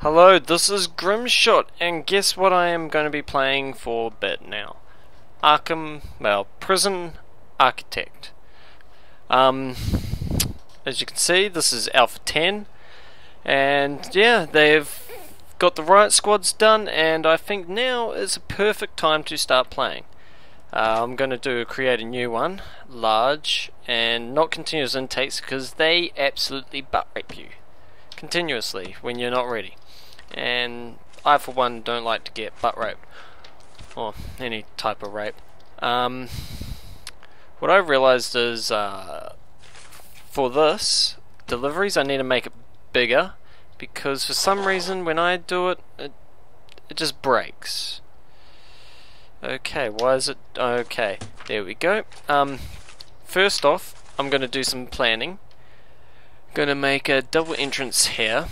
Hello, this is Grimshot, and guess what I am going to be playing for a bit now? Arkham, well, Prison Architect. Um, as you can see, this is Alpha 10, and yeah, they've got the right squads done, and I think now is a perfect time to start playing. Uh, I'm going to do create a new one, large, and not continuous intakes because they absolutely butt rape you continuously when you're not ready. And I, for one, don't like to get butt raped or any type of rape. Um, what I realized is uh, for this deliveries, I need to make it bigger because for some reason when I do it, it, it just breaks. Okay, why is it? Okay, there we go. Um, first off, I'm going to do some planning. Going to make a double entrance here.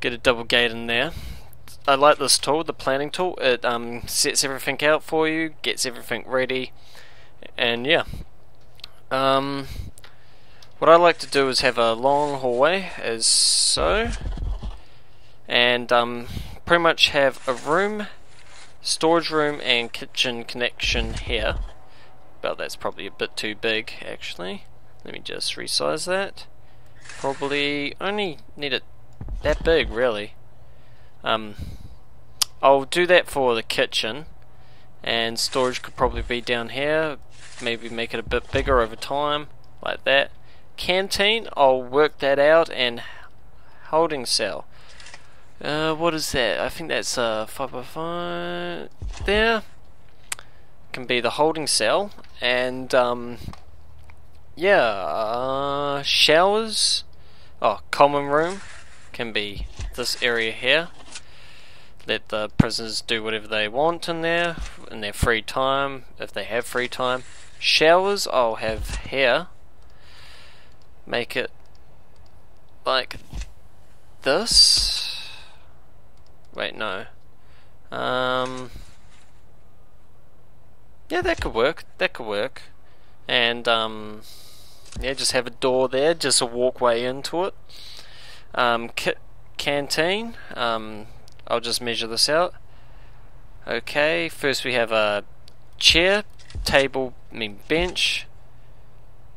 Get a double gate in there. I like this tool, the planning tool. It um, sets everything out for you, gets everything ready, and yeah. Um, what I like to do is have a long hallway, as so, and um, pretty much have a room storage room and kitchen connection here. But that's probably a bit too big actually. Let me just resize that. Probably only need it that big really. Um, I'll do that for the kitchen and storage could probably be down here. Maybe make it a bit bigger over time like that. Canteen, I'll work that out and holding cell. Uh, what is that? I think that's uh, 5 by 5 there. Can be the holding cell. And, um, yeah, uh, showers. Oh, common room can be this area here. Let the prisoners do whatever they want in there, in their free time, if they have free time. Showers I'll have here. Make it like this. Wait, no. Um, yeah, that could work. That could work. And, um, yeah, just have a door there, just a walkway into it. Um, canteen. Um, I'll just measure this out. Okay, first we have a chair, table, I mean bench.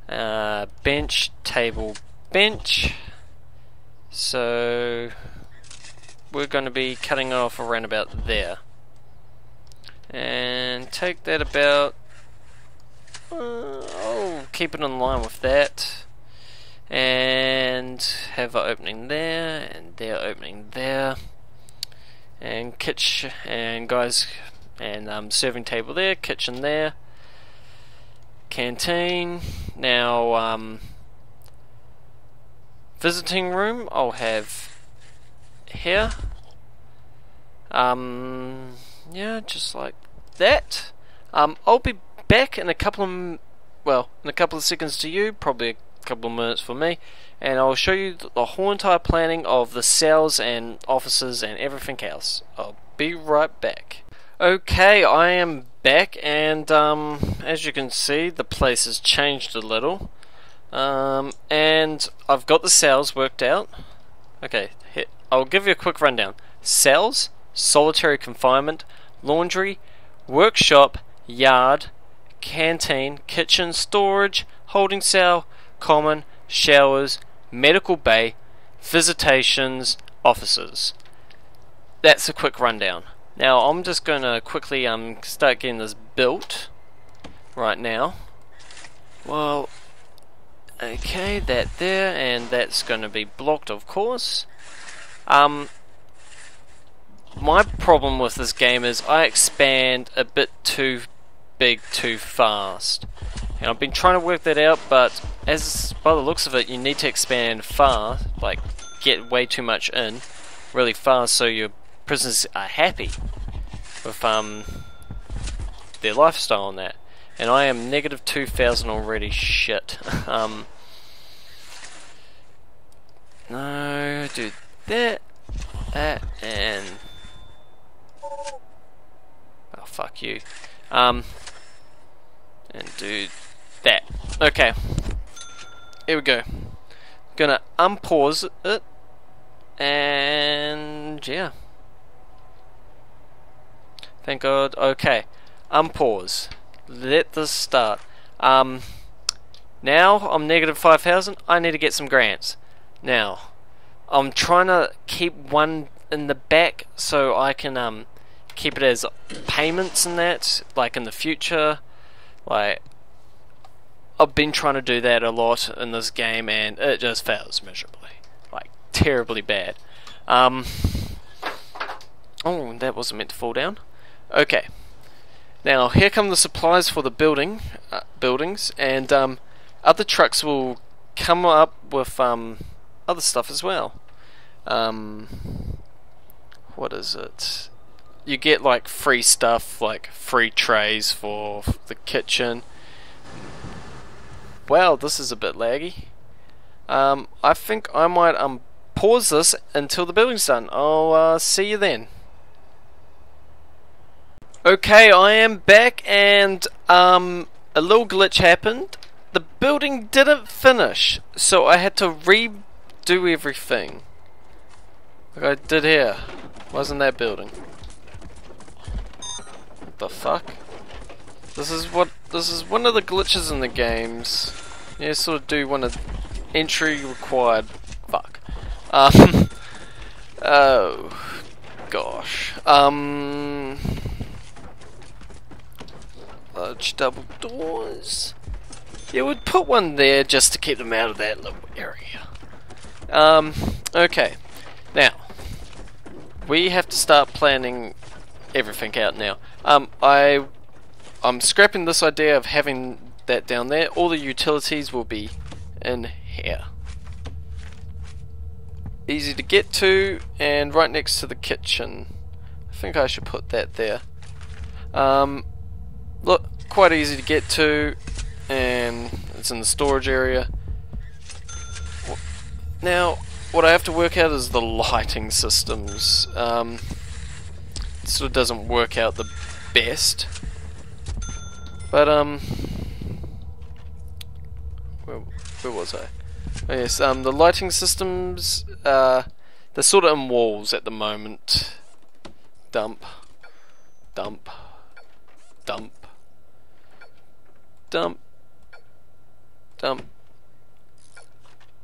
Uh, bench, table, bench. So we're going to be cutting off around about there. And take that about... Uh, oh, keep it in line with that. And have an opening there, and there opening there. And kitchen, and guys, and um, serving table there, kitchen there. Canteen. Now, um, visiting room, I'll have here. Um, yeah, just like that. Um, I'll be back in a couple of, well, in a couple of seconds to you, probably couple of minutes for me, and I'll show you the whole entire planning of the cells and offices and everything else. I'll be right back. Okay, I am back, and um, as you can see, the place has changed a little. Um, and I've got the cells worked out. Okay, I'll give you a quick rundown. Cells, solitary confinement, laundry, workshop, yard, canteen, kitchen, storage, holding cell, common, showers, medical bay, visitations, offices. That's a quick rundown. Now I'm just going to quickly um, start getting this built right now. Well, okay, that there, and that's going to be blocked of course. Um, my problem with this game is I expand a bit too big too fast. And I've been trying to work that out, but as by the looks of it, you need to expand far, like get way too much in really fast so your prisoners are happy with um their lifestyle and that. And I am negative 2000 already, shit. um, no, do that, that, and oh fuck you. Um, and do that. Okay, here we go. Gonna unpause it And yeah. Thank God. Okay. Unpause. Let this start. Um, now I'm negative 5,000. I need to get some grants. Now, I'm trying to keep one in the back so I can um, keep it as payments and that, like in the future. Like, I've been trying to do that a lot in this game and it just fails miserably. Like, terribly bad. Um, oh, that wasn't meant to fall down. Okay. Now, here come the supplies for the building, uh, buildings, and um, other trucks will come up with um, other stuff as well. Um, what is it? You get like free stuff, like free trays for the kitchen. Wow, this is a bit laggy. Um, I think I might um pause this until the building's done. I'll uh, see you then. Okay, I am back and um a little glitch happened. The building didn't finish, so I had to redo everything. Like I did here. Wasn't that building? What the fuck? This is what this is one of the glitches in the games. You sort of do one of entry required. Fuck. Um. oh gosh. Um. Large double doors. You would put one there just to keep them out of that little area. Um. Okay. Now we have to start planning everything out now. Um, I, I'm scrapping this idea of having that down there. All the utilities will be in here. Easy to get to and right next to the kitchen. I think I should put that there. Um, look, quite easy to get to and it's in the storage area. Now, what I have to work out is the lighting systems. Um, sort of doesn't work out the best. But, um... Where, where was I? Oh, yes, um, the lighting systems, uh, they're sort of in walls at the moment. Dump. Dump. Dump. Dump. Dump.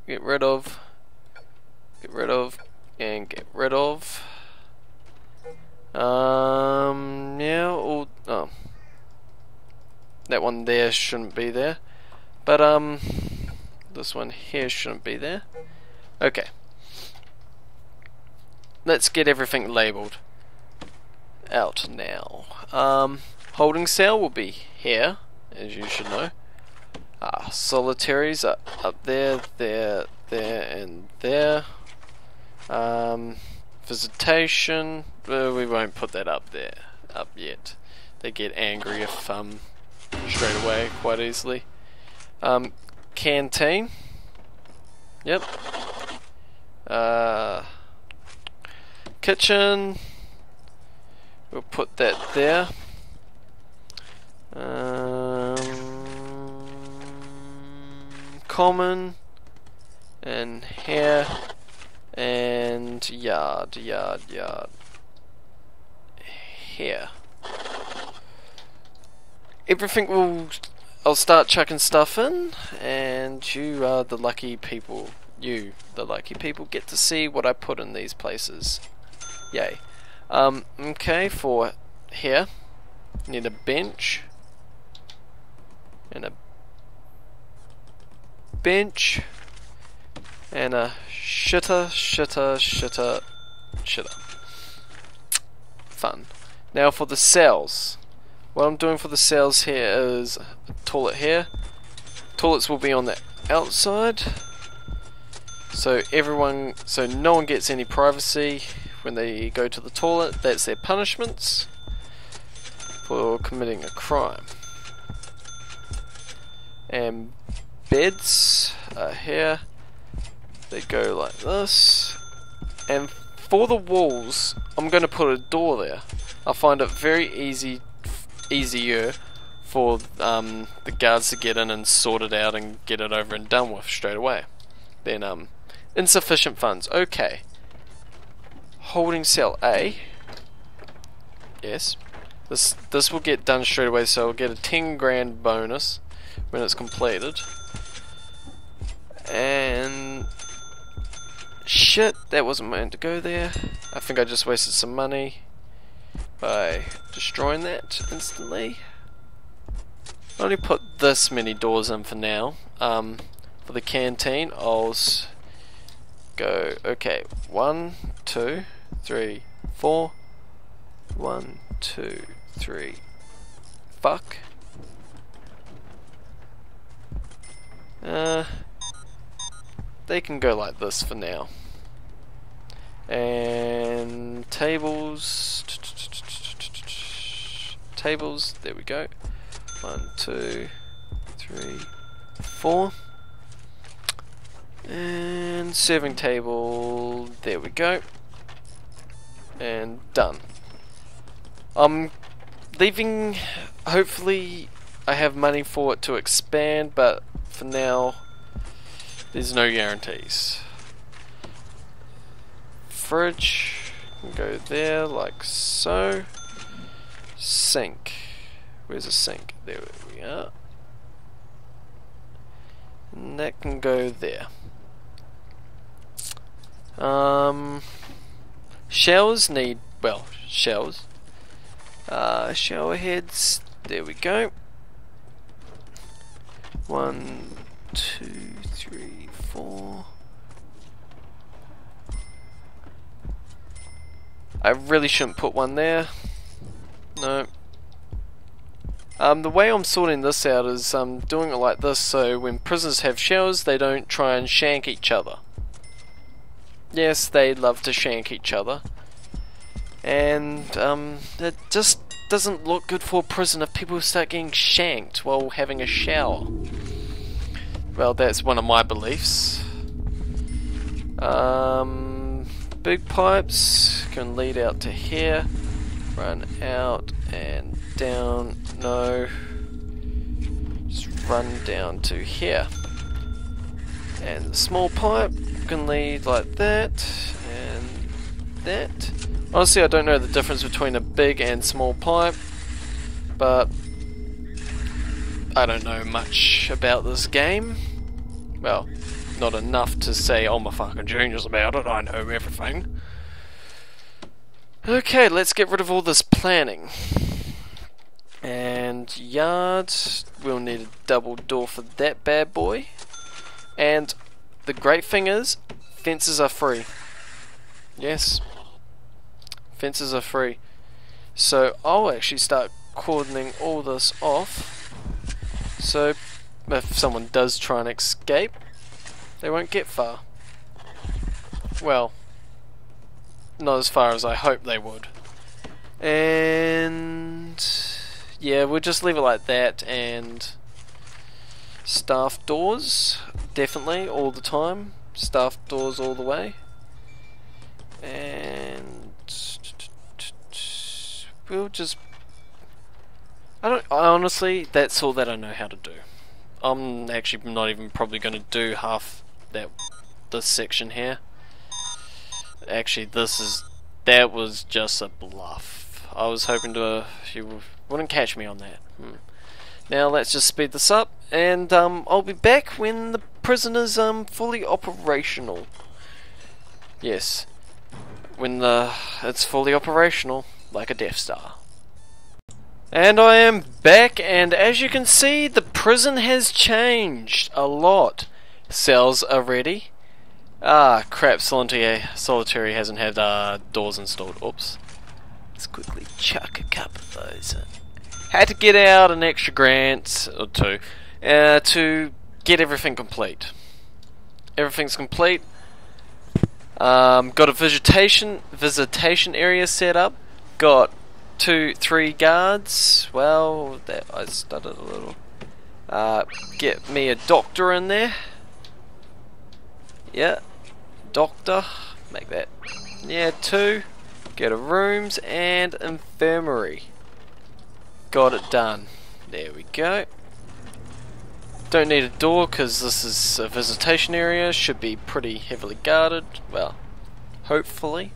Get rid of get rid of, and get rid of. Um, yeah, all, oh. That one there shouldn't be there. But, um, this one here shouldn't be there. Okay. Let's get everything labeled out now. Um, holding cell will be here, as you should know. Ah, solitaries are up there, there, there, and there. Um, visitation, uh, we won't put that up there, up yet. They get angry if, um, straight away, quite easily. Um, canteen. Yep. Uh, kitchen. We'll put that there. Um, common. And here and yard, yard, yard. Here. Everything will. I'll start chucking stuff in, and you are the lucky people. You, the lucky people, get to see what I put in these places. Yay. Um, okay, for here, need a bench, and a bench, and a shitter, shitter, shitter, shitter. Fun. Now for the cells. What I'm doing for the cells here is toilet here. Toilets will be on the outside. So everyone, so no one gets any privacy when they go to the toilet. That's their punishments for committing a crime. And beds are here. They go like this. And for the walls, I'm going to put a door there. I find it very easy, easier for um, the guards to get in and sort it out and get it over and done with straight away. Then um, insufficient funds. Okay. holding cell A. Yes. This this will get done straight away, so I'll get a 10 grand bonus when it's completed. And shit, that wasn't meant to go there. I think I just wasted some money by destroying that instantly. I only put this many doors in for now. Um, for the canteen, I'll go, okay, one, two, three, four, one, two, three, fuck. Uh, they can go like this for now. And tables, tables, there we go. One, two, three, four. And serving table, there we go. And done. I'm leaving, hopefully I have money for it to expand, but for now, there's no guarantees. Fridge, go there like so. Sink, where's the sink? There we are. And that can go there. Um, shells need, well, shells. Uh, shower heads, there we go. One, two, three, four. I really shouldn't put one there. No. Um, the way I'm sorting this out is um, doing it like this so when prisoners have showers they don't try and shank each other. Yes, they love to shank each other. And um, it just doesn't look good for a prison if people start getting shanked while having a shower. Well, that's one of my beliefs. Um, big pipes can lead out to here, run out and down, no, just run down to here. And the small pipe can lead like that, and that. Honestly, I don't know the difference between a big and small pipe, but I don't know much about this game. Well, not enough to say, oh my fucking genius about it, I know everything. Okay, let's get rid of all this planning. And yards, we'll need a double door for that bad boy. And the great thing is, fences are free. Yes, fences are free. So I'll actually start cordoning all this off. So if someone does try and escape, they won't get far. Well, not as far as I hope they would. And yeah, we'll just leave it like that and staff doors, definitely, all the time. Staff doors all the way. And we'll just I don't I honestly that's all that I know how to do. I'm actually not even probably going to do half that this section here. Actually, this is that was just a bluff. I was hoping to uh, you wouldn't catch me on that. Hmm. Now let's just speed this up, and um, I'll be back when the prisoner's um fully operational. Yes, when the it's fully operational, like a Death Star. And I am back, and as you can see, the prison has changed a lot. Cells are ready. Ah, crap, Solitary, Solitary hasn't had uh, doors installed. Oops. Let's quickly chuck a couple of those in. Had to get out an extra grant, or two, uh, to get everything complete. Everything's complete. Um, got a visitation visitation area set up. Got two, three guards. Well, that I stuttered a little. Uh, get me a doctor in there. Yeah, doctor. Make that. Yeah, two. Get a rooms and infirmary. Got it done. There we go. Don't need a door because this is a visitation area. Should be pretty heavily guarded. Well, hopefully.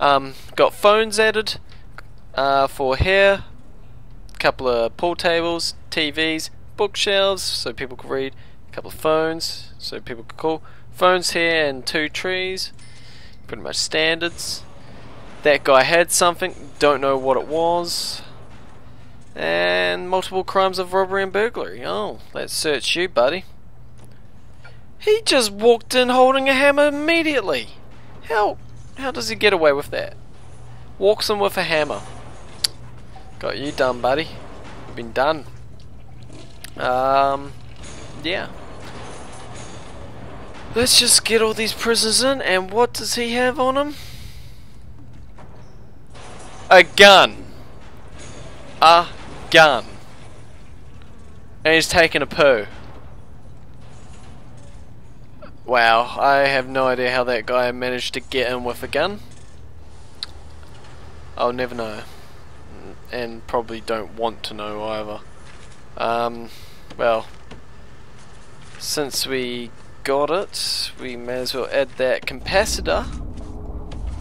Um, got phones added uh, for here, couple of pool tables, TVs, bookshelves so people can read, a couple of phones so people could call. Phones here and two trees, pretty much standards. That guy had something, don't know what it was. And multiple crimes of robbery and burglary. Oh, let's search you, buddy. He just walked in holding a hammer immediately. How how does he get away with that? Walks in with a hammer. Got you done, buddy. Been done. Um, yeah. Let's just get all these prisoners in, and what does he have on him? A gun. A gun. And he's taking a poo. Wow, I have no idea how that guy managed to get in with a gun. I'll never know. And probably don't want to know either. Um, well, since we got it, we may as well add that capacitor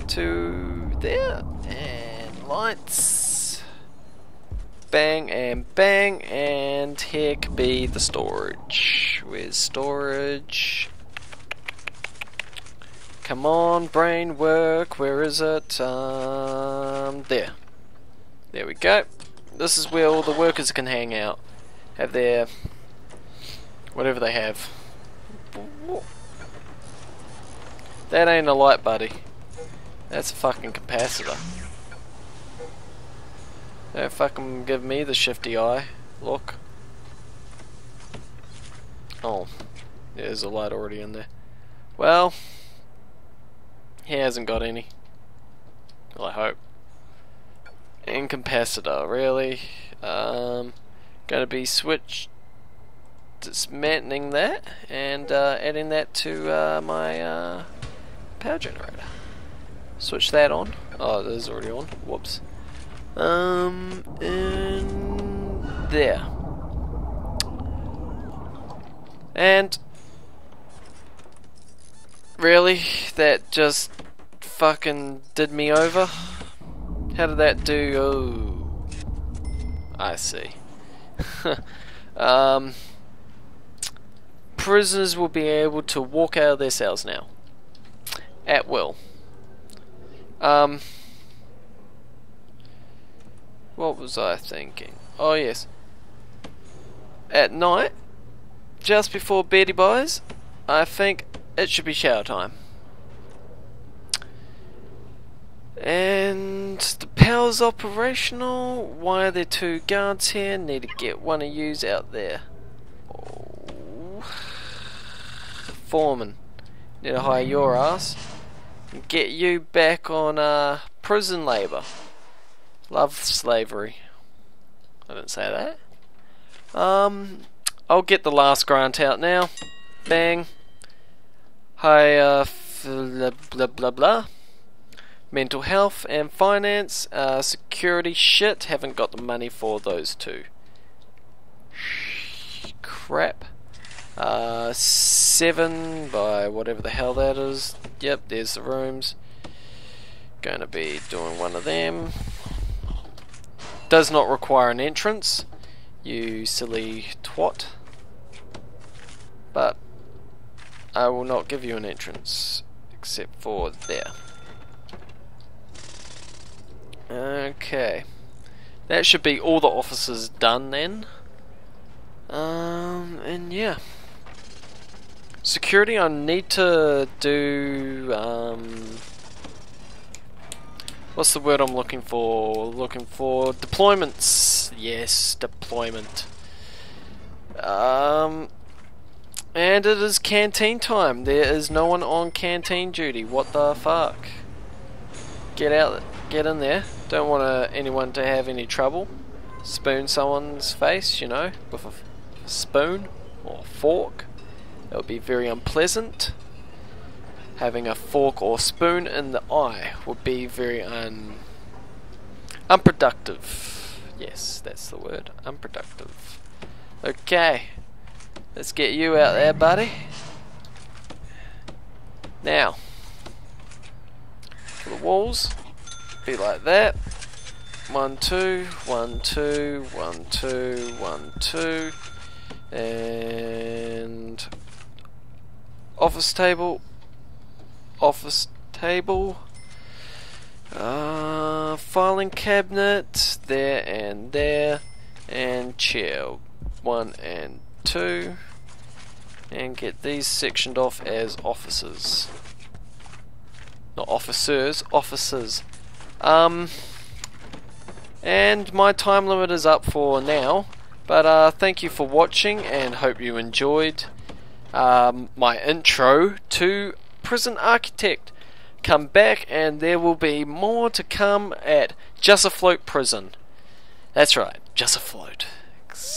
to there. And lights. Bang and bang. And here could be the storage. Where's storage? Come on, brain work. Where is it? Um, there. There we go. This is where all the workers can hang out. Have their whatever they have. That ain't a light, buddy. That's a fucking capacitor. Don't fucking give me the shifty eye. Look. Oh. There's a light already in there. Well, he hasn't got any. Well, I hope. Incapacitor, really? Um, gonna be switched, dismantling that and uh, adding that to uh, my uh, power generator. Switch that on. Oh, it is already on. Whoops. Um, in there. And Really? That just fucking did me over? How did that do? Oh. I see. um, prisoners will be able to walk out of their cells now. At will. Um, what was I thinking? Oh, yes. At night, just before Betty buys, I think it should be shower time. And the power's operational. Why are there two guards here? Need to get one of yous out there. Oh. Foreman. Need to hire your ass. and Get you back on uh, prison labour. Love slavery. I didn't say that. Um, I'll get the last grant out now. Bang. Hi, uh, blah, blah blah blah. Mental health and finance, uh, security shit. Haven't got the money for those two. Crap. Uh, seven by whatever the hell that is. Yep, there's the rooms. Gonna be doing one of them. Does not require an entrance, you silly twat. But I will not give you an entrance except for there. Okay. That should be all the officers done then. Um, and yeah. Security, I need to do, um, what's the word I'm looking for? Looking for deployments. Yes, deployment. Um, and it is canteen time. There is no one on canteen duty. What the fuck? Get out, get in there. Don't want uh, anyone to have any trouble. Spoon someone's face, you know, with a spoon or fork. That would be very unpleasant. Having a fork or spoon in the eye would be very un unproductive. Yes, that's the word. Unproductive. Okay. Let's get you out there, buddy. Now, the walls, be like that. One, two, one, two, one, two, one, two, and office table, office table, uh, filing cabinet, there and there, and chair, one and two, and get these sectioned off as offices. Not officers, officers. Um, and my time limit is up for now. But uh, thank you for watching and hope you enjoyed um, my intro to Prison Architect. Come back and there will be more to come at Just Afloat Prison. That's right, Just Afloat.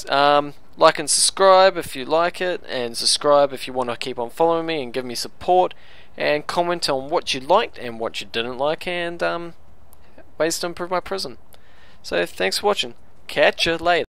Um, like and subscribe if you like it, and subscribe if you want to keep on following me and give me support, and comment on what you liked and what you didn't like, and um, ways to improve my prison. So thanks for watching. Catch you later.